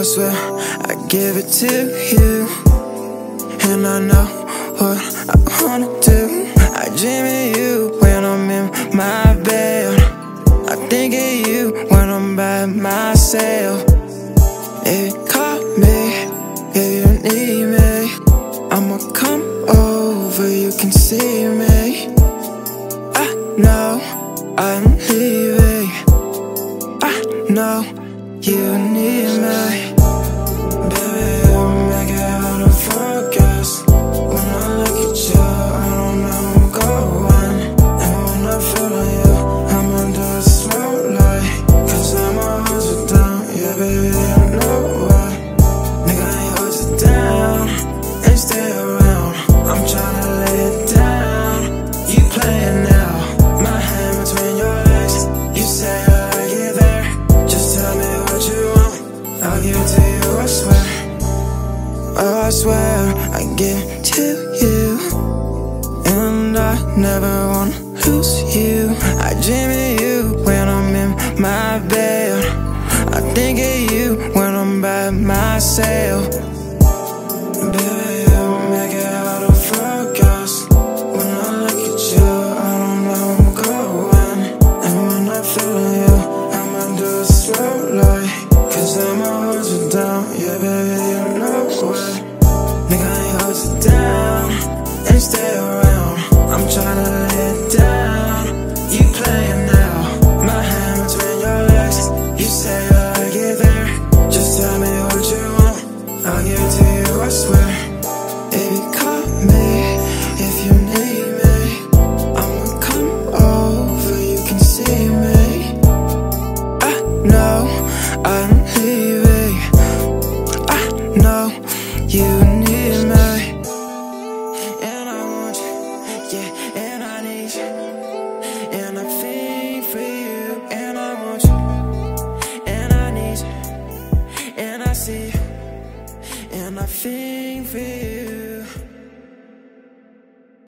I swear, I give it to you. And I know what I wanna do. I dream of you when I'm in my bed. I think of you when I'm by myself. If you call me, if you need me, I'ma come over, you can see me. I know I'm you need me. Baby, hard to focus. When I look at you, I don't know I'm going. I you, I'm. Cause I'm down. Yeah, baby, you know? Nigga, I hold you down. And stay around. I'm lay it down. You playing I give to you. And I never wanna lose you. I dream of you when I'm in my bed. I think of you when I'm by myself. Baby, Stay around. I'm tryna lay it down. You playing now. My hand between your legs. You say I get there. Just tell me what you want. I'll give it to you, I swear. Baby, call me if you need me. I'ma come over, you can see me. I know I'm and I think for you.